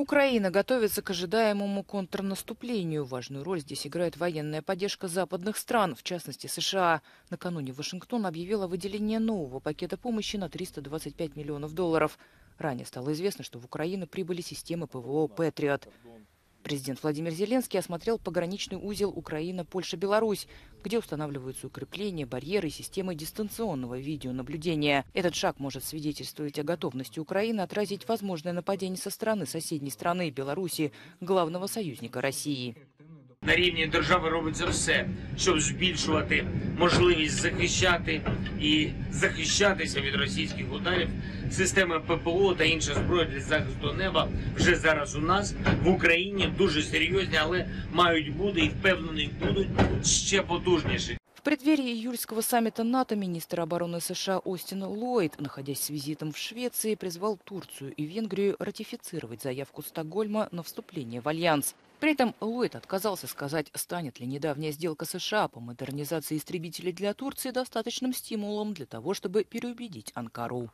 Украина готовится к ожидаемому контрнаступлению. Важную роль здесь играет военная поддержка западных стран, в частности США. Накануне Вашингтон объявил о выделении нового пакета помощи на 325 миллионов долларов. Ранее стало известно, что в Украину прибыли системы ПВО «Патриот». Президент Владимир Зеленский осмотрел пограничный узел Украина-Польша-Беларусь, где устанавливаются укрепления, барьеры и системы дистанционного видеонаблюдения. Этот шаг может свидетельствовать о готовности Украины отразить возможное нападение со стороны соседней страны Беларуси, главного союзника России. На рівні держави робиться все, щоб збільшувати можливість захищати і захищатися від російських ударів. Системи ППО та інша зброя для захисту неба вже зараз у нас в Україні дуже серйозні, але мають бути і впевнений будуть ще потужніші. В преддверии июльского саммита НАТО министр обороны США Остин Ллойд, находясь с визитом в Швеции, призвал Турцию и Венгрию ратифицировать заявку Стокгольма на вступление в Альянс. При этом Ллойд отказался сказать, станет ли недавняя сделка США по модернизации истребителей для Турции достаточным стимулом для того, чтобы переубедить Анкару.